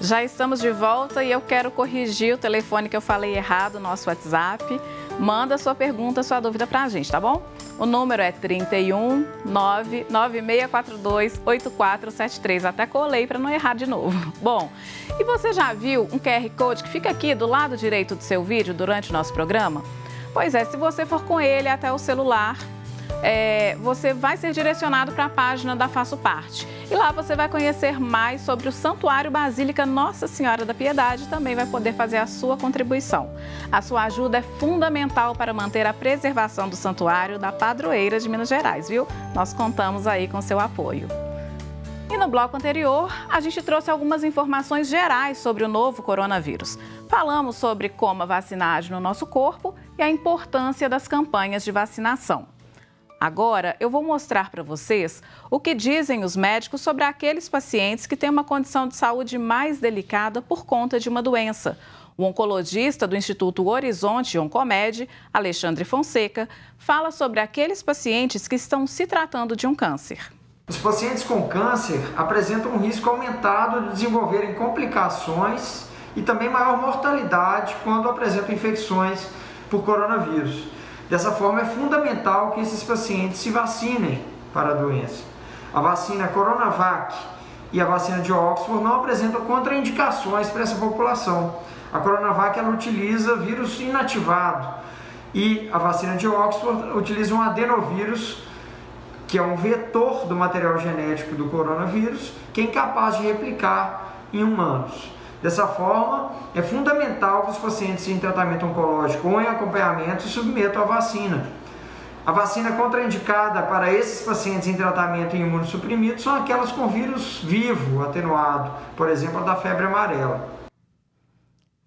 Já estamos de volta e eu quero corrigir o telefone que eu falei errado no nosso WhatsApp. Manda sua pergunta, sua dúvida para a gente, tá bom? O número é 31 99642 8473. Até colei para não errar de novo. Bom, e você já viu um QR Code que fica aqui do lado direito do seu vídeo durante o nosso programa? Pois é, se você for com ele até o celular, é, você vai ser direcionado para a página da Faço Parte. E lá você vai conhecer mais sobre o Santuário Basílica Nossa Senhora da Piedade e também vai poder fazer a sua contribuição. A sua ajuda é fundamental para manter a preservação do Santuário da Padroeira de Minas Gerais, viu? Nós contamos aí com seu apoio. E no bloco anterior, a gente trouxe algumas informações gerais sobre o novo coronavírus. Falamos sobre como a vacina age no nosso corpo e a importância das campanhas de vacinação. Agora, eu vou mostrar para vocês o que dizem os médicos sobre aqueles pacientes que têm uma condição de saúde mais delicada por conta de uma doença. O oncologista do Instituto Horizonte Oncomed, Alexandre Fonseca, fala sobre aqueles pacientes que estão se tratando de um câncer. Os pacientes com câncer apresentam um risco aumentado de desenvolverem complicações e também maior mortalidade quando apresentam infecções por coronavírus. Dessa forma, é fundamental que esses pacientes se vacinem para a doença. A vacina Coronavac e a vacina de Oxford não apresentam contraindicações para essa população. A Coronavac ela utiliza vírus inativado e a vacina de Oxford utiliza um adenovírus, que é um vetor do material genético do coronavírus, que é incapaz de replicar em humanos. Dessa forma, é fundamental que os pacientes em tratamento oncológico ou em acompanhamento submetam à vacina. A vacina contraindicada para esses pacientes em tratamento imunossuprimido são aquelas com vírus vivo, atenuado, por exemplo, a da febre amarela.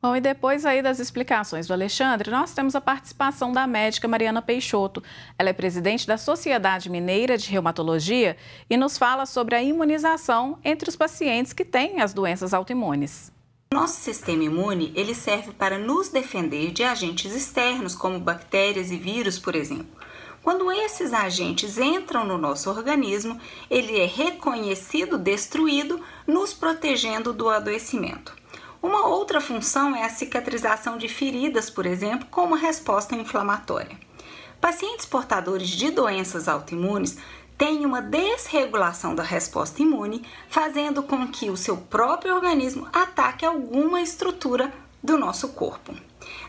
Bom, e depois aí das explicações do Alexandre, nós temos a participação da médica Mariana Peixoto. Ela é presidente da Sociedade Mineira de Reumatologia e nos fala sobre a imunização entre os pacientes que têm as doenças autoimunes. Nosso sistema imune ele serve para nos defender de agentes externos, como bactérias e vírus, por exemplo. Quando esses agentes entram no nosso organismo, ele é reconhecido, destruído, nos protegendo do adoecimento. Uma outra função é a cicatrização de feridas, por exemplo, como resposta inflamatória. Pacientes portadores de doenças autoimunes tem uma desregulação da resposta imune, fazendo com que o seu próprio organismo ataque alguma estrutura do nosso corpo.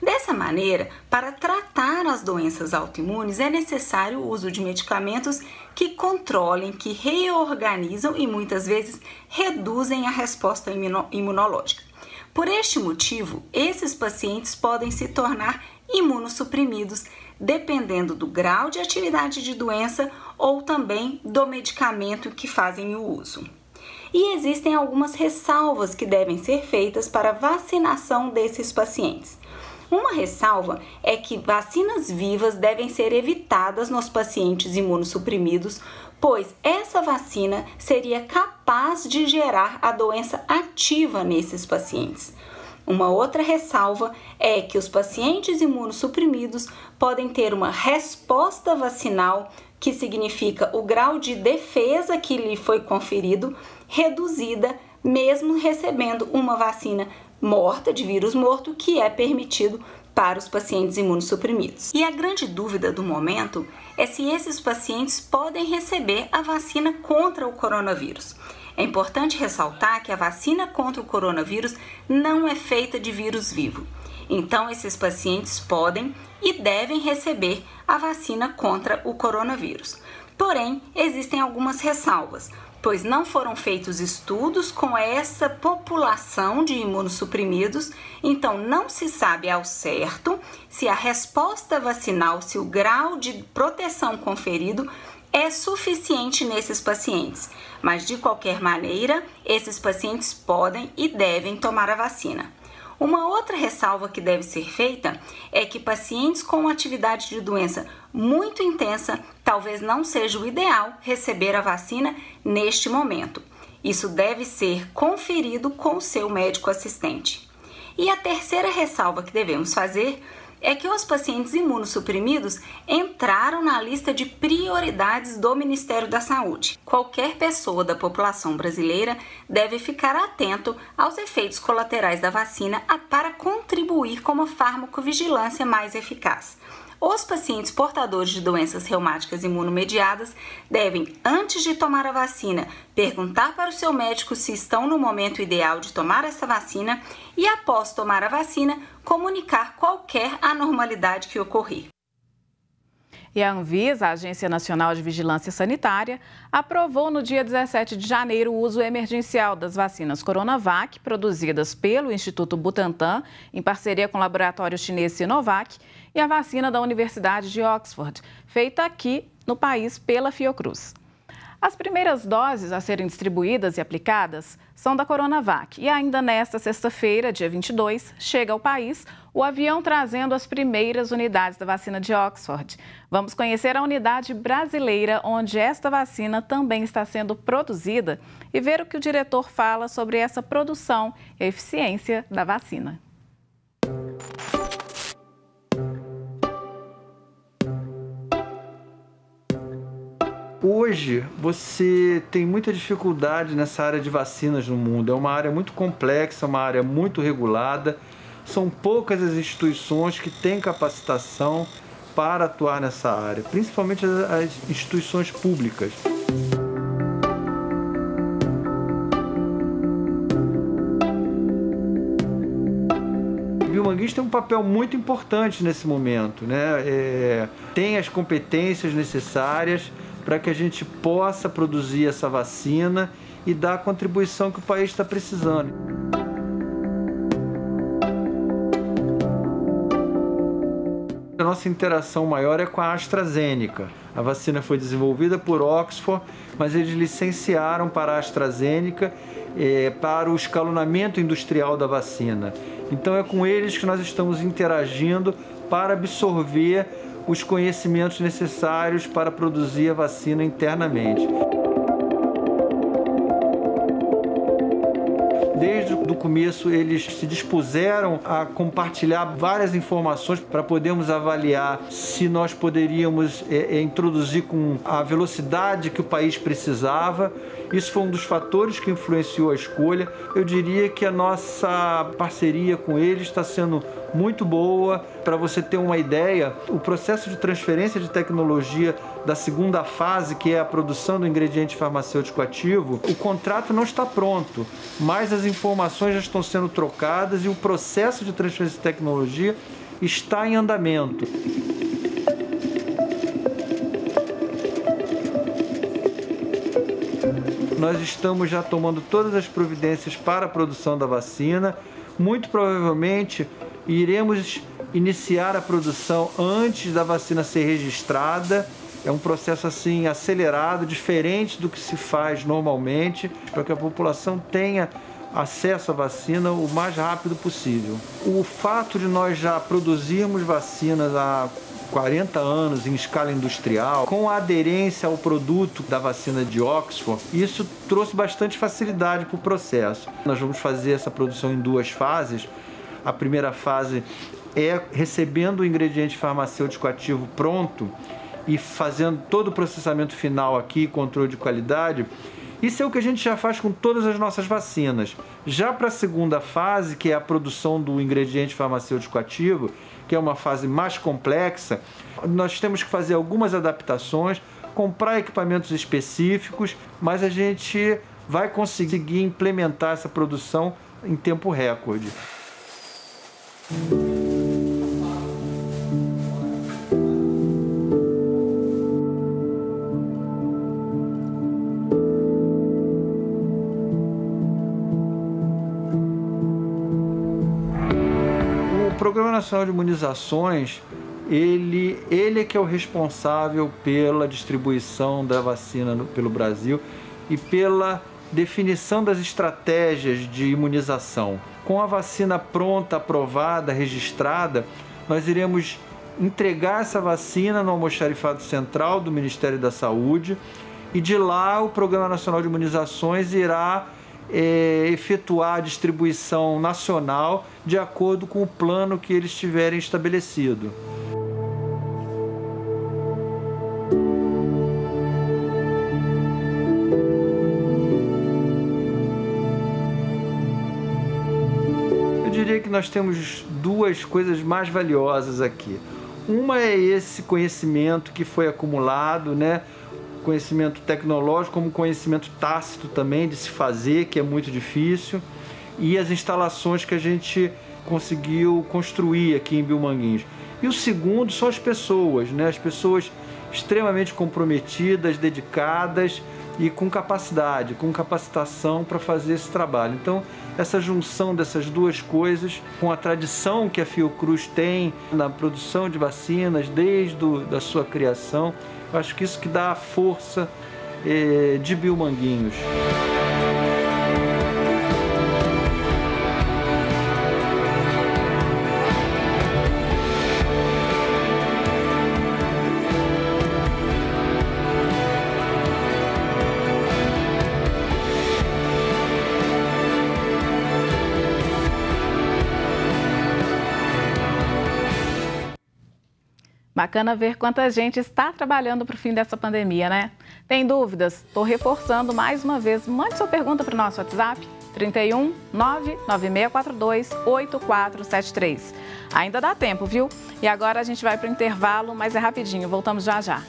Dessa maneira, para tratar as doenças autoimunes é necessário o uso de medicamentos que controlem, que reorganizam e muitas vezes reduzem a resposta imunológica. Por este motivo, esses pacientes podem se tornar imunossuprimidos dependendo do grau de atividade de doença ou também do medicamento que fazem o uso. E existem algumas ressalvas que devem ser feitas para a vacinação desses pacientes. Uma ressalva é que vacinas vivas devem ser evitadas nos pacientes imunossuprimidos, pois essa vacina seria capaz de gerar a doença ativa nesses pacientes. Uma outra ressalva é que os pacientes imunossuprimidos podem ter uma resposta vacinal, que significa o grau de defesa que lhe foi conferido, reduzida, mesmo recebendo uma vacina morta, de vírus morto, que é permitido para os pacientes imunossuprimidos. E a grande dúvida do momento é se esses pacientes podem receber a vacina contra o coronavírus. É importante ressaltar que a vacina contra o coronavírus não é feita de vírus vivo. Então, esses pacientes podem e devem receber a vacina contra o coronavírus. Porém, existem algumas ressalvas, pois não foram feitos estudos com essa população de imunossuprimidos, então não se sabe ao certo se a resposta vacinal, se o grau de proteção conferido é suficiente nesses pacientes, mas de qualquer maneira, esses pacientes podem e devem tomar a vacina. Uma outra ressalva que deve ser feita é que pacientes com atividade de doença muito intensa talvez não seja o ideal receber a vacina neste momento. Isso deve ser conferido com seu médico assistente. E a terceira ressalva que devemos fazer é que os pacientes imunossuprimidos entraram na lista de prioridades do Ministério da Saúde. Qualquer pessoa da população brasileira deve ficar atento aos efeitos colaterais da vacina para contribuir com uma farmacovigilância mais eficaz. Os pacientes portadores de doenças reumáticas imunomediadas devem, antes de tomar a vacina, perguntar para o seu médico se estão no momento ideal de tomar essa vacina e, após tomar a vacina, comunicar qualquer anormalidade que ocorrer. E a Anvisa, a Agência Nacional de Vigilância Sanitária, aprovou no dia 17 de janeiro o uso emergencial das vacinas Coronavac, produzidas pelo Instituto Butantan, em parceria com o laboratório chinês Sinovac, e a vacina da Universidade de Oxford, feita aqui no país pela Fiocruz. As primeiras doses a serem distribuídas e aplicadas são da Coronavac. E ainda nesta sexta-feira, dia 22, chega ao país o avião trazendo as primeiras unidades da vacina de Oxford. Vamos conhecer a unidade brasileira onde esta vacina também está sendo produzida e ver o que o diretor fala sobre essa produção e eficiência da vacina. Hoje você tem muita dificuldade nessa área de vacinas no mundo. É uma área muito complexa, uma área muito regulada. São poucas as instituições que têm capacitação para atuar nessa área, principalmente as instituições públicas. O biomanguista tem um papel muito importante nesse momento, né? É, tem as competências necessárias para que a gente possa produzir essa vacina e dar a contribuição que o país está precisando. A nossa interação maior é com a AstraZeneca. A vacina foi desenvolvida por Oxford, mas eles licenciaram para a AstraZeneca é, para o escalonamento industrial da vacina. Então é com eles que nós estamos interagindo para absorver os conhecimentos necessários para produzir a vacina internamente. Desde o começo, eles se dispuseram a compartilhar várias informações para podermos avaliar se nós poderíamos é, introduzir com a velocidade que o país precisava. Isso foi um dos fatores que influenciou a escolha. Eu diria que a nossa parceria com eles está sendo muito boa. Para você ter uma ideia, o processo de transferência de tecnologia da segunda fase, que é a produção do ingrediente farmacêutico ativo, o contrato não está pronto, mas as informações já estão sendo trocadas e o processo de transferência de tecnologia está em andamento. Nós estamos já tomando todas as providências para a produção da vacina. Muito provavelmente iremos iniciar a produção antes da vacina ser registrada. É um processo assim acelerado, diferente do que se faz normalmente, para que a população tenha acesso à vacina o mais rápido possível. O fato de nós já produzirmos vacinas há 40 anos em escala industrial, com a aderência ao produto da vacina de Oxford, isso trouxe bastante facilidade para o processo. Nós vamos fazer essa produção em duas fases. A primeira fase é recebendo o ingrediente farmacêutico ativo pronto e fazendo todo o processamento final aqui, controle de qualidade. Isso é o que a gente já faz com todas as nossas vacinas. Já para a segunda fase, que é a produção do ingrediente farmacêutico ativo, que é uma fase mais complexa, nós temos que fazer algumas adaptações, comprar equipamentos específicos, mas a gente vai conseguir implementar essa produção em tempo recorde. Programa Nacional de Imunizações, ele, ele é que é o responsável pela distribuição da vacina no, pelo Brasil e pela definição das estratégias de imunização. Com a vacina pronta, aprovada, registrada, nós iremos entregar essa vacina no almoxarifado central do Ministério da Saúde e de lá o Programa Nacional de Imunizações irá é, efetuar a distribuição nacional de acordo com o plano que eles tiverem estabelecido. Eu diria que nós temos duas coisas mais valiosas aqui. Uma é esse conhecimento que foi acumulado, né? Conhecimento tecnológico, como conhecimento tácito também de se fazer, que é muito difícil, e as instalações que a gente conseguiu construir aqui em Bilmanguins. E o segundo são as pessoas, né? as pessoas extremamente comprometidas, dedicadas e com capacidade, com capacitação para fazer esse trabalho. Então, essa junção dessas duas coisas, com a tradição que a Fiocruz tem na produção de vacinas desde a da sua criação, acho que isso que dá a força eh, de Bilmanguinhos. Bacana ver quanta gente está trabalhando para o fim dessa pandemia, né? Tem dúvidas? Estou reforçando mais uma vez. Mande sua pergunta para o nosso WhatsApp. 31 99642 8473. Ainda dá tempo, viu? E agora a gente vai para o intervalo, mas é rapidinho. Voltamos já já.